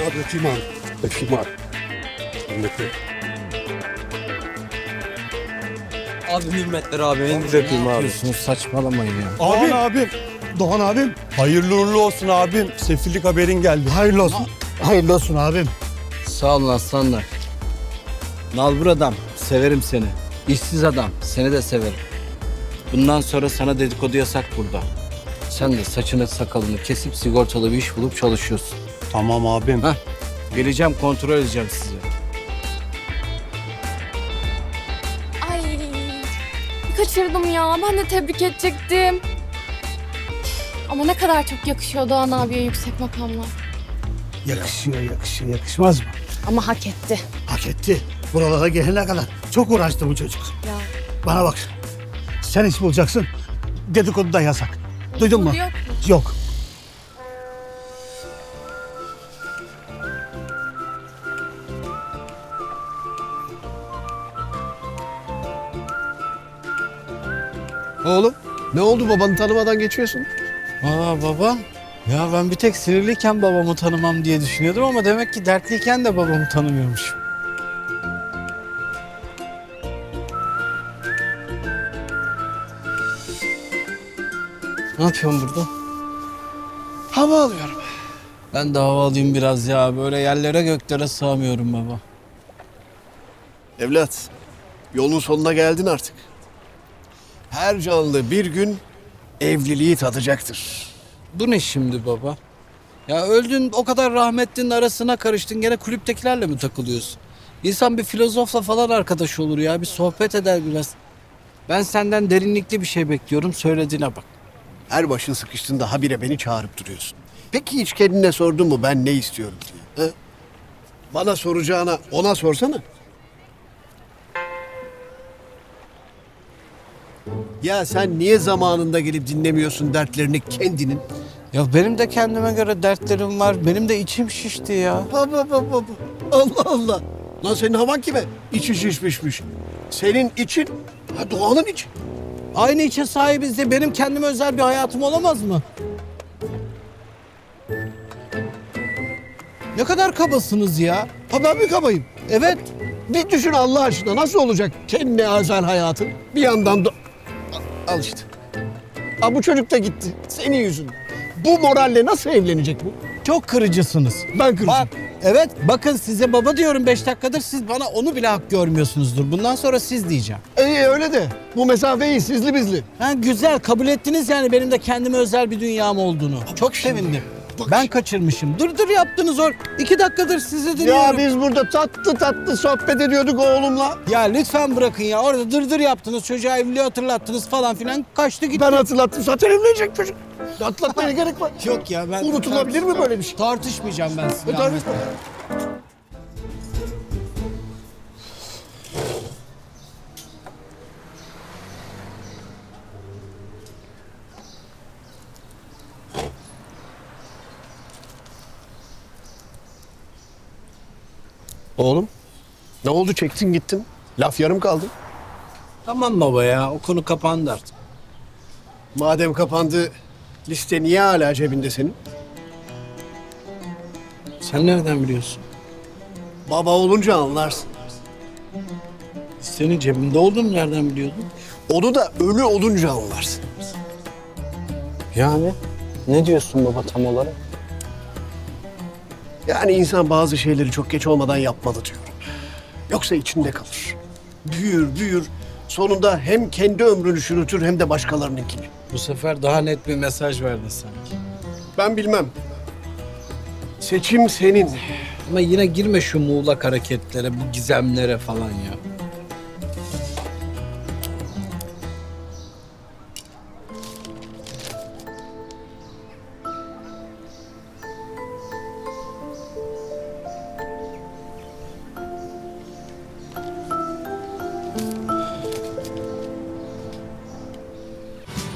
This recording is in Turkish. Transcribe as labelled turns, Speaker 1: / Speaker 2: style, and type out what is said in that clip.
Speaker 1: abi öpeyim abi. Öpeyim abi.
Speaker 2: Hürmetler abi. Elinizi öpeyim abi.
Speaker 3: Yapıyorsunuz saçmalamayın ya.
Speaker 1: Doğan abim. Doğan abim. Hayırlı uğurlu olsun abim. Sefillik haberin geldi.
Speaker 4: Hayırlı olsun. Hayırlı olsun abim.
Speaker 3: Sağ olun aslanlar. Nalbur adam, severim seni. İşsiz adam, seni de severim. Bundan sonra sana dedikodu yasak burada. Sen de saçını sakalını kesip sigortalı bir iş bulup çalışıyorsun.
Speaker 1: Tamam abim.
Speaker 3: Hah, geleceğim kontrol edeceğim sizi.
Speaker 5: Ay kaçırdım ya. Ben de tebrik edecektim. Ama ne kadar çok yakışıyor Doğan abiye yüksek makamlar.
Speaker 4: Yakışıyor, yakışıyor, yakışmaz mı?
Speaker 5: Ama hak etti.
Speaker 4: Hak etti. Buralara gelene kadar çok uğraştı bu çocuk.
Speaker 5: Ya.
Speaker 4: Bana bak. Sen iş bulacaksın. Dedikodu da yasak. Duydun mu?
Speaker 5: Yok mu?
Speaker 4: Yok.
Speaker 6: Oğlum ne oldu babanı tanımadan geçiyorsun?
Speaker 3: Aa baba. Ya ben bir tek sinirliyken babamı tanımam diye düşünüyordum ama demek ki dertliyken de babamı tanımıyormuşum. Ne yapıyorsun burada?
Speaker 6: Hava alıyorum.
Speaker 3: Ben de hava alayım biraz ya. Böyle yerlere göklere sığamıyorum baba.
Speaker 6: Evlat yolun sonuna geldin artık. Her canlı bir gün evliliği tadacaktır.
Speaker 3: Bu ne şimdi baba? Ya öldün o kadar rahmetlinin arasına karıştın gene kulüptekilerle mi takılıyorsun? İnsan bir filozofla falan arkadaş olur ya bir sohbet eder biraz. Ben senden derinlikli bir şey bekliyorum söylediğine bak.
Speaker 6: Her başın sıkıştığında habire beni çağırıp duruyorsun. Peki hiç kendine sordun mu ben ne istiyorum diye? he? Bana soracağına ona sorsana. Ya sen niye zamanında gelip dinlemiyorsun dertlerini kendinin?
Speaker 3: Ya benim de kendime göre dertlerim var. Benim de içim şişti ya.
Speaker 6: Baba baba baba. Allah Allah. Lan senin havan kime? İçi şişmişmiş. Senin için, ha doğanın için.
Speaker 3: Aynı içe sahibiz de benim kendime özel bir hayatım olamaz mı? Ne kadar kabasınız ya.
Speaker 6: Ha ben mi kabayım?
Speaker 3: Evet.
Speaker 6: Bir düşün Allah aşkına nasıl olacak kendine özel hayatın? Bir yandan da... Al- işte. Ha bu çocuk da gitti. Senin yüzünden. Bu moralle nasıl evlenecek bu?
Speaker 3: Çok kırıcısınız.
Speaker 6: Ben kıracağım.
Speaker 3: Bak evet bakın size baba diyorum beş dakikadır siz bana onu bile hak görmüyorsunuzdur. Bundan sonra siz diyeceğim.
Speaker 6: İyi öyle de. Bu mesafeyi sizli bizli.
Speaker 3: Ha, güzel kabul ettiniz yani benim de kendime özel bir dünyam olduğunu. Çok sevindim.
Speaker 6: Bak
Speaker 3: Ben kaçırmışım. Dur dur yaptınız o. İki dakikadır sizi
Speaker 6: Ya
Speaker 3: dinliyorum. Ya,
Speaker 6: biz burada tatlı tatlı sohbet ediyorduk oğlumla.
Speaker 3: lütfen bırakın ya. Orada dır dır yaptınız. Çocuğa evliliği hatırlattınız falan filan. Kaçtı gitti.
Speaker 6: Ben hatırlattım zaten evlenecek çocuk. Hatırlatmaya gerek var.
Speaker 3: Yok ya ben...
Speaker 6: Unutulabilir mi böyle bir şey?
Speaker 3: Tartışmayacağım ben sizinle.
Speaker 6: E, Oğlum ne oldu çektin gittin? Laf yarım kaldı.
Speaker 3: Tamam baba ya. O konu kapandı artık.
Speaker 6: Madem kapandı liste niye hala cebinde senin?
Speaker 3: Sen nereden biliyorsun?
Speaker 6: Baba olunca anlarsın.
Speaker 3: Senin cebinde olduğunu nereden biliyordun?
Speaker 6: Onu da ölü olunca anlarsın.
Speaker 3: Yani? Ne diyorsun baba tam olarak?
Speaker 6: Yani insan bazı şeyleri çok geç olmadan yapmalı diyorum. Yoksa içinde kalır. Büyür büyür. Sonunda hem kendi ömrünü çürütür hem de başkalarınınkini.
Speaker 3: Bu sefer daha net bir mesaj verdin sanki.
Speaker 6: Ben bilmem. Seçim senin.
Speaker 3: Ama yine girme şu muğlak hareketlere, bu gizemlere falan ya.